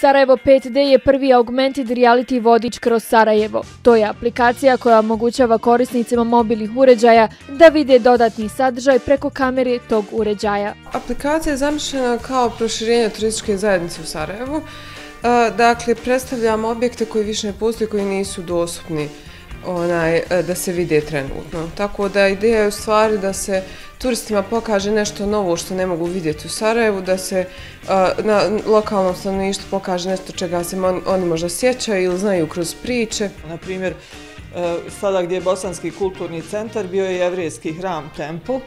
Sarajevo 5D je prvi augmented reality vodič kroz Sarajevo. To je aplikacija koja omogućava korisnicima mobilnih uređaja da vide dodatni sadržaj preko kamere tog uređaja. Aplikacija je zamišljena kao proširenje turističke zajednice u Sarajevu. E, dakle, predstavljamo objekte koji više ne postoji, koji nisu dostupni onaj, e, da se vide trenutno. Tako da ideja je u stvari da se turistima pokaže nešto novo što ne mogu vidjeti u Sarajevu, da se na lokalnom stanovništvu pokaže nešto čega se oni možda sjećaju ili znaju kroz priče. Na primjer, e, sada gdje je Bosanski kulturni centar bio je jevrijski hram Tempu,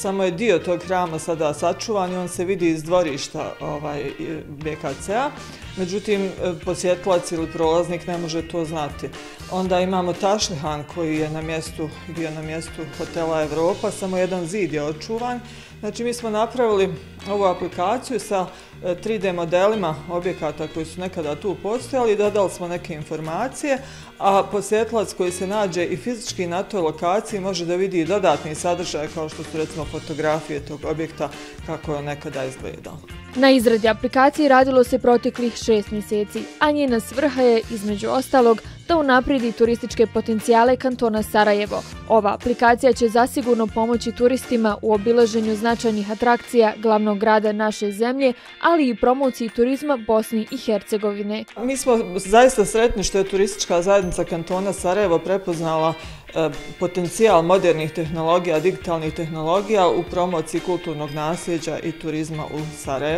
samo je dio tog hrama sada sačuvan i on se vidi iz dvorišta ovaj, BKC-a. Međutim, e, posjetlac ili prolaznik ne može to znati. Onda imamo Tašlihan koji je na mjestu, bio na mjestu hotela Evropa, samo jedan zid je očuvan. Znači, mi smo napravili ovu aplikaciju sa e, 3D modelima objekata koji su nekada tu postojali, dodali smo neke informacije, a posjetlac koji se nađe i fizički na toj lokaciji može da vidi dodatni sadržaj kao što su recimo fotografije tog objekta kako je nekada izgledao. Na izradi aplikacije radilo se proteklih šest mjeseci, a njena svrha je, između ostalog, da unapredi turističke potencijale kantona Sarajevo. Ova aplikacija će zasigurno pomoći turistima u obilaženju značajnih atrakcija glavnog grada naše zemlje, ali i promociji turizma Bosni i Hercegovine. Mi smo zaista sretni što je turistička zajednica kantona Sarajevo prepoznala e, potencijal modernih tehnologija, digitalnih tehnologija u promociji kulturnog nasljeđa i turizma u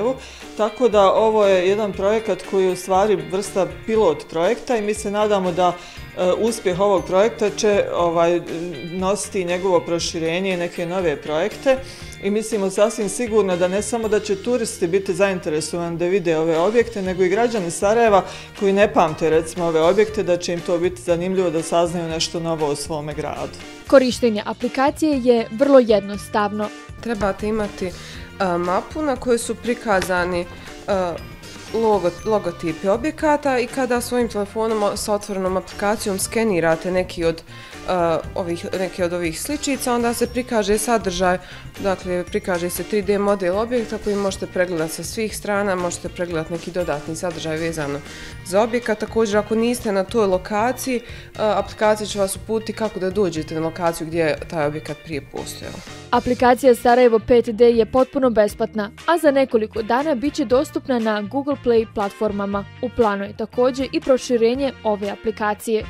Sarajevu. Tako da ovo je jedan projekat koji je u stvari vrsta pilot projekta i mi se nadamo da e, uspjeh ovog projekta će ovaj, nositi njegovo proširenje i neke nove projekte i mislimo sasvim sigurno da ne samo da će turisti biti zainteresovani da vide ove objekte, nego i građani Sarajeva koji ne pamte recimo ove objekte, da će im to biti zanimljivo da saznaju nešto novo o svome gradu. Korištenje aplikacije je vrlo jednostavno. Trebate imati mapu na kojoj su prikazani logotipi objekata i kada svojim telefonom sa otvorenom aplikacijom skenirate neki od ovih, neke od ovih sličica, onda se prikaže sadržaj, dakle prikaže se 3D model objekta koji možete pregledati sa svih strana, možete pregledati neki dodatni sadržaj vezano za objekat. Također ako niste na toj lokaciji, aplikacija će vas uputiti kako da dođete na lokaciju gdje je taj objekat prije postojao. Aplikacija Sarajevo 5D je potpuno besplatna, a za nekoliko dana bit će dostupna na Google Play platformama. U planu je također i proširenje ove aplikacije.